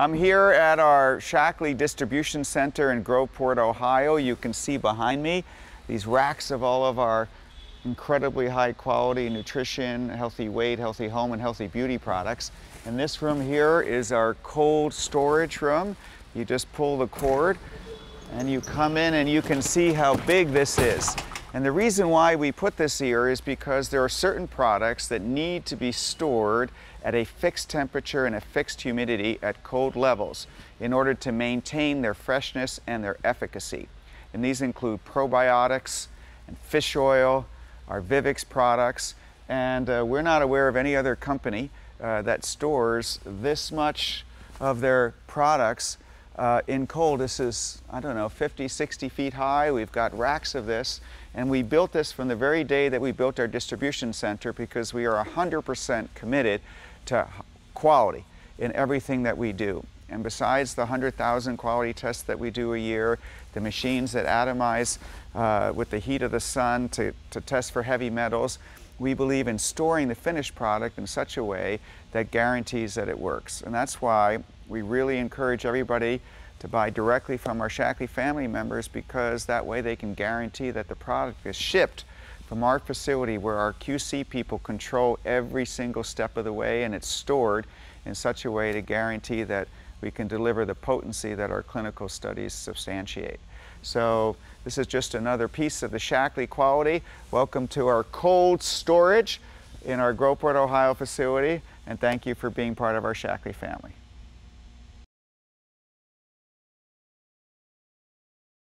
I'm here at our Shaklee Distribution Center in Groveport, Ohio. You can see behind me these racks of all of our incredibly high quality nutrition, healthy weight, healthy home, and healthy beauty products. And this room here is our cold storage room. You just pull the cord and you come in and you can see how big this is. And the reason why we put this here is because there are certain products that need to be stored at a fixed temperature and a fixed humidity at cold levels in order to maintain their freshness and their efficacy. And these include probiotics and fish oil, our Vivix products, and uh, we're not aware of any other company uh, that stores this much of their products uh, in cold. This is, I don't know, 50, 60 feet high. We've got racks of this. And we built this from the very day that we built our distribution center because we are 100% committed to quality in everything that we do. And besides the 100,000 quality tests that we do a year, the machines that atomize uh, with the heat of the sun to, to test for heavy metals, we believe in storing the finished product in such a way that guarantees that it works. And that's why we really encourage everybody to buy directly from our Shaklee family members because that way they can guarantee that the product is shipped from our facility where our QC people control every single step of the way and it's stored in such a way to guarantee that we can deliver the potency that our clinical studies substantiate. So this is just another piece of the Shaklee quality. Welcome to our cold storage in our Groveport, Ohio facility, and thank you for being part of our Shaklee family.